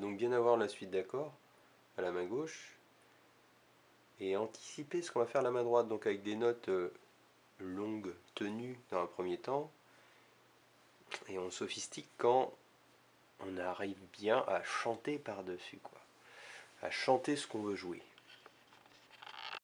Donc bien avoir la suite d'accords à la main gauche et anticiper ce qu'on va faire à la main droite, donc avec des notes euh, longues tenues dans un premier temps, et on sophistique quand on arrive bien à chanter par-dessus, quoi. À chanter ce qu'on veut jouer.